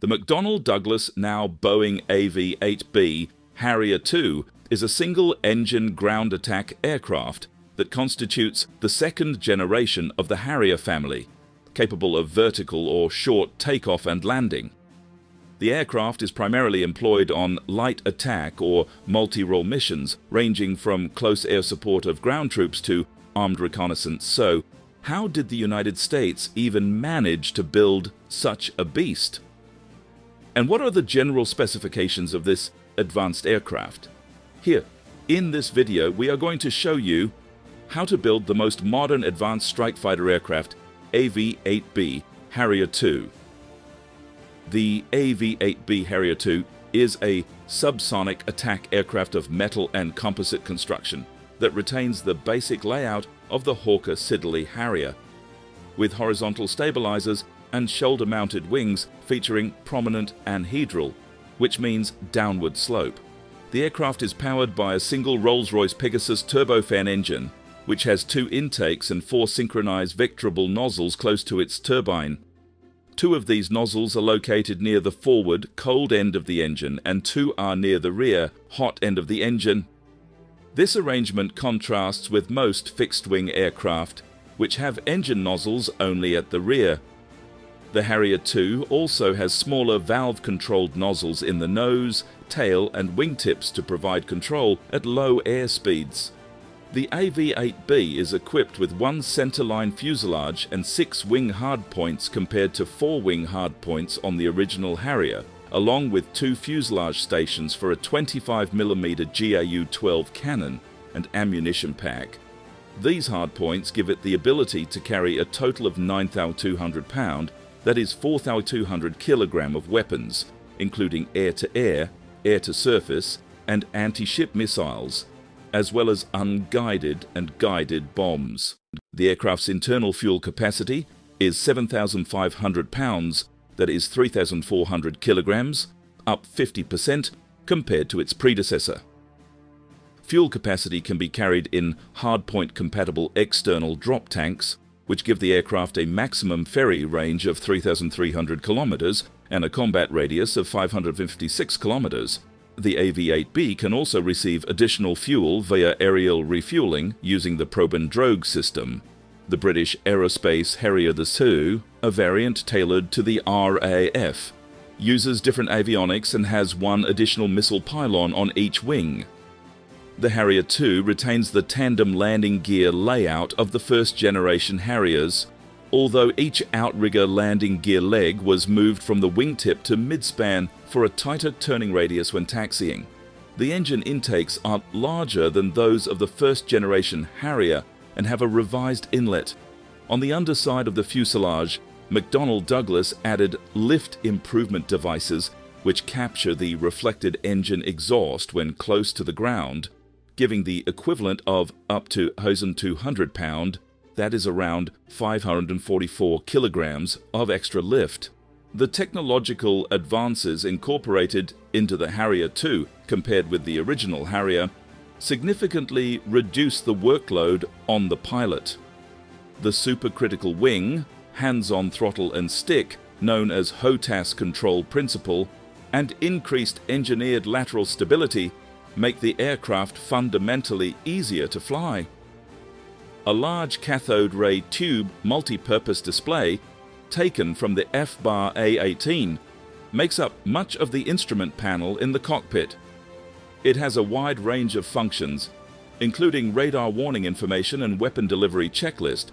The McDonnell Douglas, now Boeing AV 8B Harrier II, is a single engine ground attack aircraft that constitutes the second generation of the Harrier family, capable of vertical or short takeoff and landing. The aircraft is primarily employed on light attack or multi role missions, ranging from close air support of ground troops to armed reconnaissance. So, how did the United States even manage to build such a beast? And what are the general specifications of this advanced aircraft? Here, in this video, we are going to show you how to build the most modern advanced strike fighter aircraft, AV-8B Harrier II. The AV-8B Harrier II is a subsonic attack aircraft of metal and composite construction that retains the basic layout of the Hawker Siddeley Harrier, with horizontal stabilizers and shoulder-mounted wings featuring prominent anhedral, which means downward slope. The aircraft is powered by a single Rolls-Royce Pegasus turbofan engine, which has two intakes and four synchronized vectorable nozzles close to its turbine. Two of these nozzles are located near the forward, cold end of the engine, and two are near the rear, hot end of the engine. This arrangement contrasts with most fixed-wing aircraft, which have engine nozzles only at the rear. The Harrier II also has smaller valve-controlled nozzles in the nose, tail and wingtips to provide control at low air speeds. The AV-8B is equipped with one centerline fuselage and six wing hardpoints compared to four wing hardpoints on the original Harrier, along with two fuselage stations for a 25mm GAU-12 cannon and ammunition pack. These hardpoints give it the ability to carry a total of 9,200 pound, that is 4,200 kilogram of weapons, including air-to-air, air-to-surface and anti-ship missiles, as well as unguided and guided bombs. The aircraft's internal fuel capacity is 7,500 pounds, that is 3,400 kilograms, up 50% compared to its predecessor. Fuel capacity can be carried in hardpoint compatible external drop tanks, which give the aircraft a maximum ferry range of 3,300 kilometers and a combat radius of 556 kilometers. The AV-8B can also receive additional fuel via aerial refueling using the probe-and-drogue system. The British Aerospace Harrier II, a variant tailored to the RAF, uses different avionics and has one additional missile pylon on each wing. The Harrier II retains the tandem landing gear layout of the first generation Harriers, although each outrigger landing gear leg was moved from the wingtip to midspan for a tighter turning radius when taxiing. The engine intakes are larger than those of the first generation Harrier and have a revised inlet. On the underside of the fuselage, McDonnell Douglas added lift improvement devices which capture the reflected engine exhaust when close to the ground, giving the equivalent of up to 1,200 pound, that is around 544 kilograms of extra lift. The technological advances incorporated into the Harrier II, compared with the original Harrier, significantly reduce the workload on the pilot. The supercritical wing, hands-on throttle and stick, known as HOTAS control principle, and increased engineered lateral stability make the aircraft fundamentally easier to fly. A large cathode ray tube multi-purpose display taken from the F/A-18, makes up much of the instrument panel in the cockpit. It has a wide range of functions, including radar warning information and weapon delivery checklist.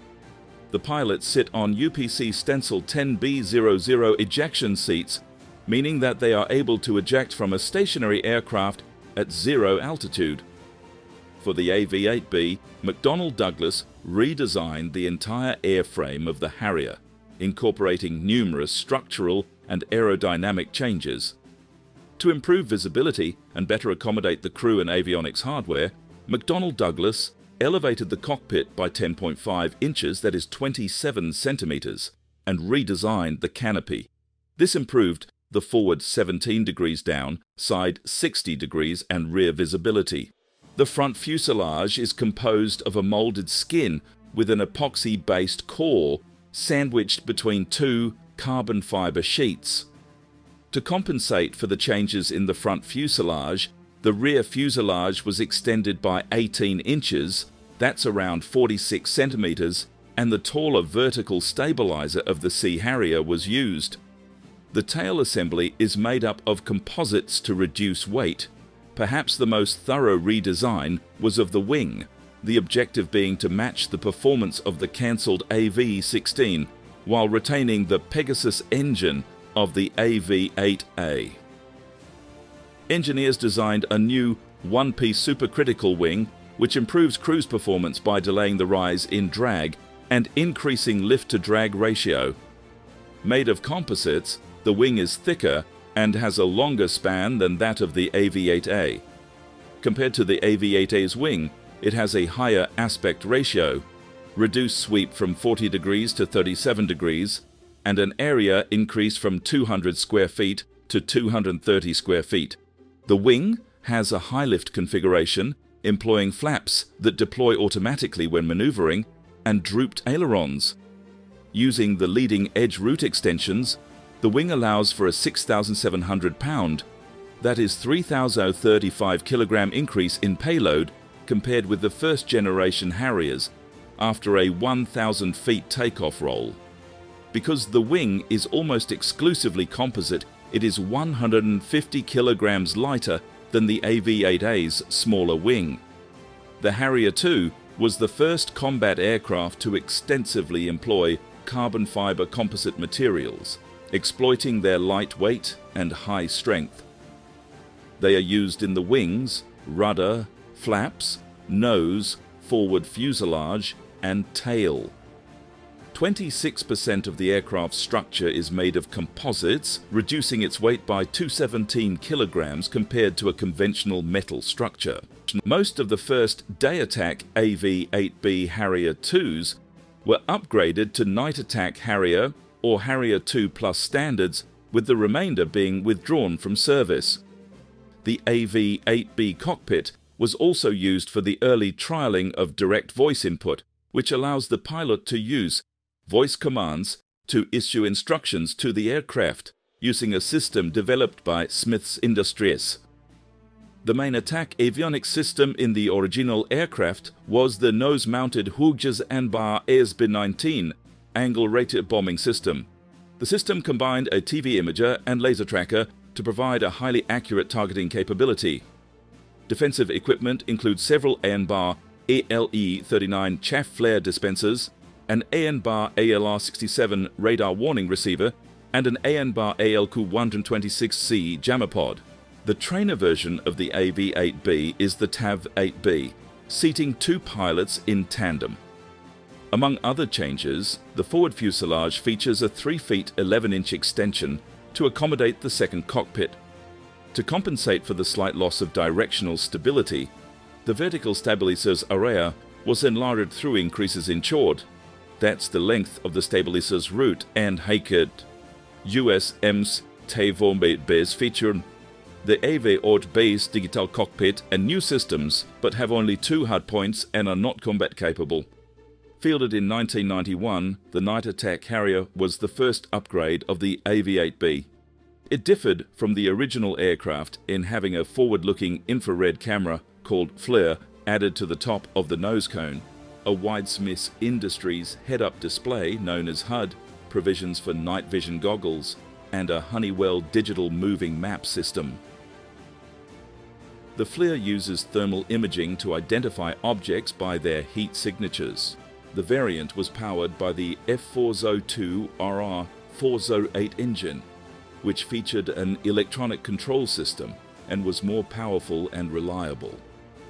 The pilots sit on UPC Stencel 10B00 ejection seats, meaning that they are able to eject from a stationary aircraft at zero altitude. For the AV-8B, McDonnell Douglas redesigned the entire airframe of the Harrier incorporating numerous structural and aerodynamic changes. To improve visibility and better accommodate the crew and avionics hardware, McDonnell Douglas elevated the cockpit by 10.5 inches, that is 27 centimeters, and redesigned the canopy. This improved the forward 17 degrees down, side 60 degrees, and rear visibility. The front fuselage is composed of a molded skin with an epoxy based core sandwiched between two carbon fiber sheets. To compensate for the changes in the front fuselage, the rear fuselage was extended by 18 inches, that's around 46 centimetres, and the taller vertical stabilizer of the Sea Harrier was used. The tail assembly is made up of composites to reduce weight. Perhaps the most thorough redesign was of the wing, the objective being to match the performance of the cancelled AV-16 while retaining the Pegasus engine of the AV-8A. Engineers designed a new one-piece supercritical wing which improves cruise performance by delaying the rise in drag and increasing lift-to-drag ratio. Made of composites, the wing is thicker and has a longer span than that of the AV-8A. Compared to the AV-8A's wing, it has a higher aspect ratio, reduced sweep from 40 degrees to 37 degrees, and an area increased from 200 square feet to 230 square feet. The wing has a high lift configuration, employing flaps that deploy automatically when maneuvering and drooped ailerons. Using the leading edge root extensions, the wing allows for a 6,700 pound, that is 3,035 kilogram increase in payload compared with the first generation Harriers after a 1,000 feet takeoff roll. Because the wing is almost exclusively composite, it is 150 kilograms lighter than the AV-8A's smaller wing. The Harrier II was the first combat aircraft to extensively employ carbon fiber composite materials, exploiting their lightweight and high strength. They are used in the wings, rudder, flaps, nose, forward fuselage, and tail. 26% of the aircraft's structure is made of composites, reducing its weight by 217 kilograms compared to a conventional metal structure. Most of the first day attack AV-8B Harrier IIs were upgraded to night attack Harrier or Harrier II Plus standards, with the remainder being withdrawn from service. The AV-8B cockpit was also used for the early trialling of direct voice input, which allows the pilot to use voice commands to issue instructions to the aircraft using a system developed by Smiths Industries. The main attack avionics system in the original aircraft was the nose-mounted Hughes AN/ASB-19 angle-rate bombing system. The system combined a TV imager and laser tracker to provide a highly accurate targeting capability. Defensive equipment includes several ANBAR ALE-39 chaff flare dispensers, an AN/ALR-67 radar warning receiver, and an AN/ALQ-126C jammer pod. The trainer version of the AV-8B is the TAV-8B, seating two pilots in tandem. Among other changes, the forward fuselage features a 3 feet 11 inch extension to accommodate the second cockpit. To compensate for the slight loss of directional stability, the vertical stabilizer's area was enlarged through increases in chord that's the length of the stabilizer's root and height. US EMS TAV-8Bs feature the AV-8B's digital cockpit and new systems, but have only two hardpoints and are not combat capable. Fielded in 1991, the Night Attack Harrier was the first upgrade of the AV-8B. It differed from the original aircraft in having a forward-looking infrared camera called FLIR added to the top of the nose cone a wider Smiths Industries head-up display known as HUD, provisions for night vision goggles, and a Honeywell digital moving map system. The FLIR uses thermal imaging to identify objects by their heat signatures. The variant was powered by the F402 RR 408 engine, which featured an electronic control system and was more powerful and reliable.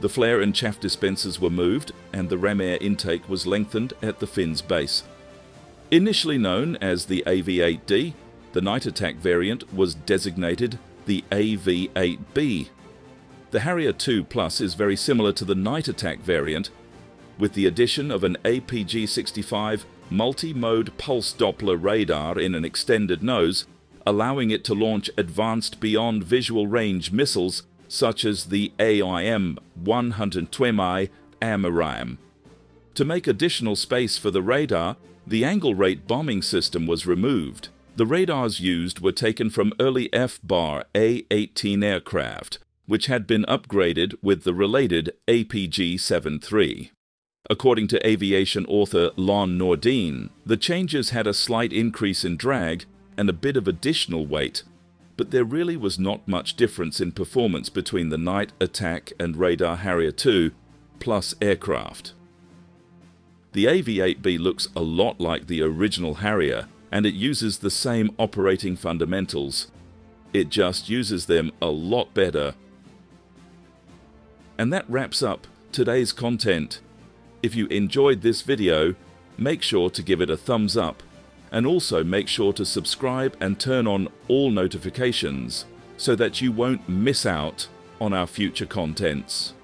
The flare and chaff dispensers were moved and the ram air intake was lengthened at the fin's base. Initially known as the AV-8D, the night attack variant was designated the AV-8B. The Harrier II Plus is very similar to the night attack variant, with the addition of an APG-65 multi-mode pulse Doppler radar in an extended nose, allowing it to launch advanced beyond visual range missiles such as the AIM 120 AMRAAM. To make additional space for the radar, the angle rate bombing system was removed. The radars used were taken from early F-bar A-18 aircraft, which had been upgraded with the related APG-73. According to aviation author Lon Nordeen, the changes had a slight increase in drag and a bit of additional weight, but there really was not much difference in performance between the Night Attack and Radar Harrier II plus aircraft. The AV-8B looks a lot like the original Harrier and it uses the same operating fundamentals. It just uses them a lot better. And that wraps up today's content. If you enjoyed this video, make sure to give it a thumbs up and also make sure to subscribe and turn on all notifications so that you won't miss out on our future contents.